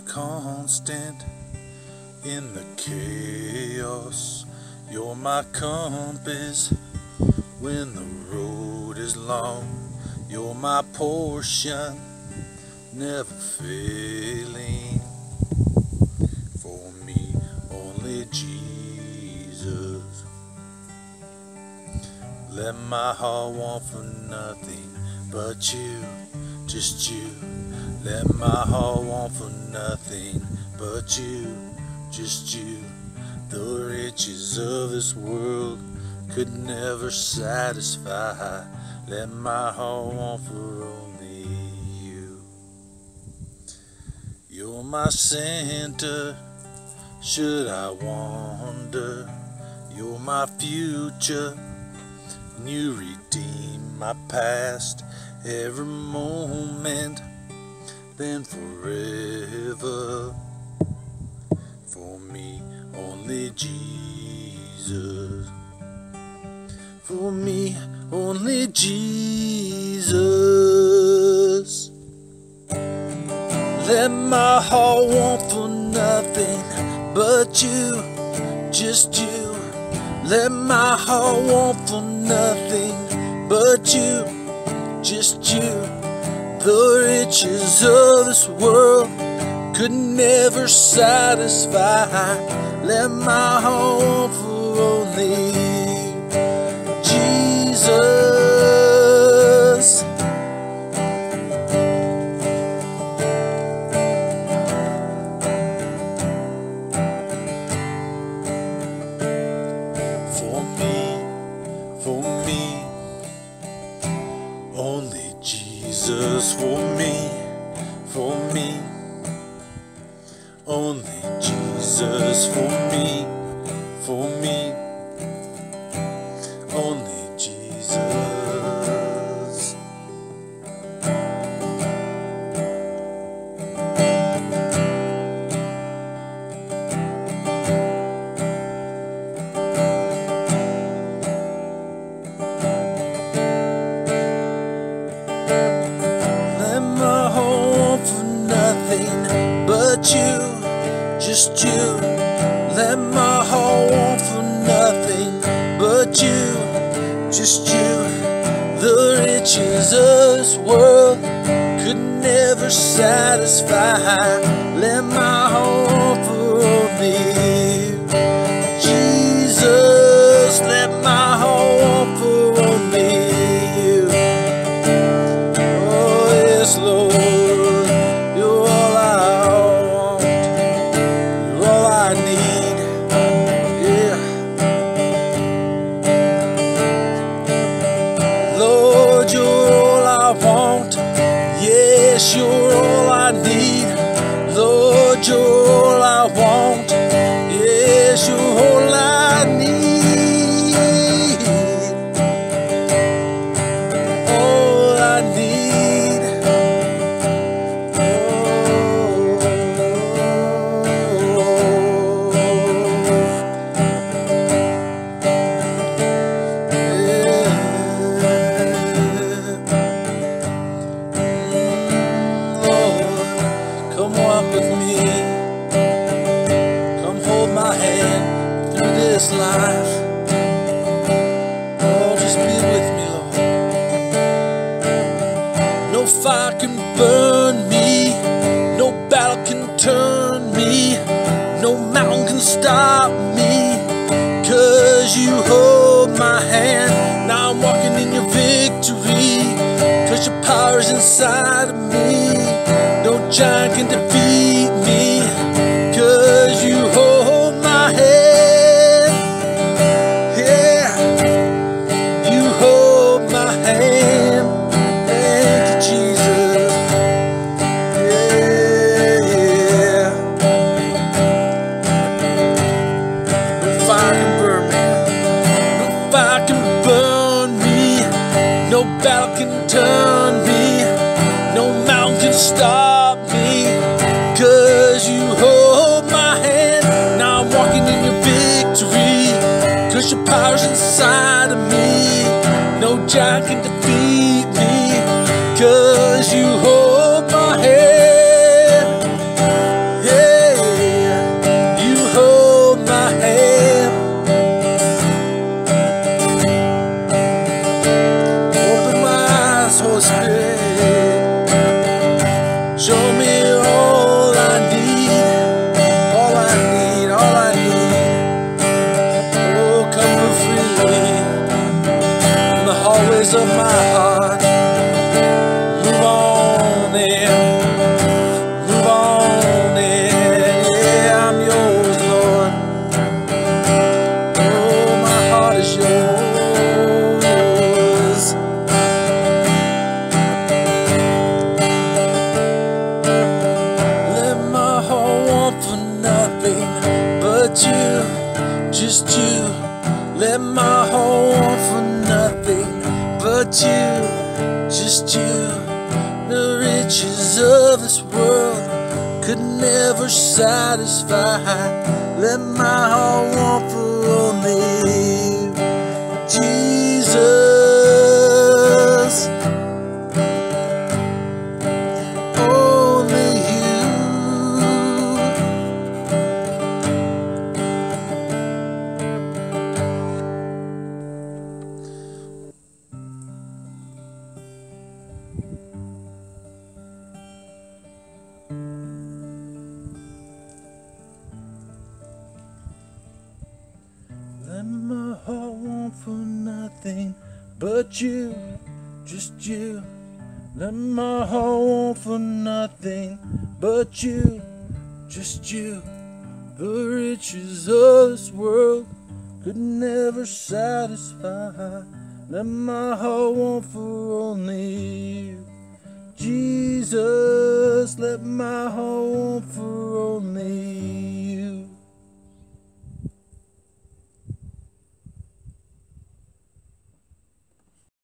constant in the chaos. You're my compass when the road is long. You're my portion, never failing. For me, only Jesus. Let my heart want for nothing but you, just you. Let my heart want for nothing but you, just you. The riches of this world could never satisfy. Let my heart want for only you. You're my center, should I wander? You're my future, and you redeem my past every moment then forever. For me, only Jesus. For me, only Jesus. Let my heart want for nothing but you, just you. Let my heart want for nothing but you, just you. The riches of this world could never satisfy. Let my heart for only Jesus. For me, for me, only Jesus for me, for me. Only Jesus for me, for me. Only Jesus. This world could never satisfy. Let my with me. Come hold my hand through this life. Oh, just be with me, Lord. No fire can burn me, no battle can turn me, no mountain can stop me. Cause you hold my hand, now I'm walking in your victory. Cause your power is inside of me, giant can defeat me. Cause you hold my hand, yeah. You hold my hand. Thank you, Jesus. Yeah. No fire can burn me. No fire can burn me. No battle can turn me. No mountain can stop No giant can of my heart. Move on in, move on in. Yeah, I'm yours, Lord. Oh, my heart is yours. Let my heart want for nothing but you, just you. Let my heart want for nothing but you, just you. The riches of this world could never satisfy. Let my heart want for only but you, just you. Let my heart want for nothing but you, just you. The riches of this world could never satisfy. Let my heart want for only you, Jesus. Let my heart want for.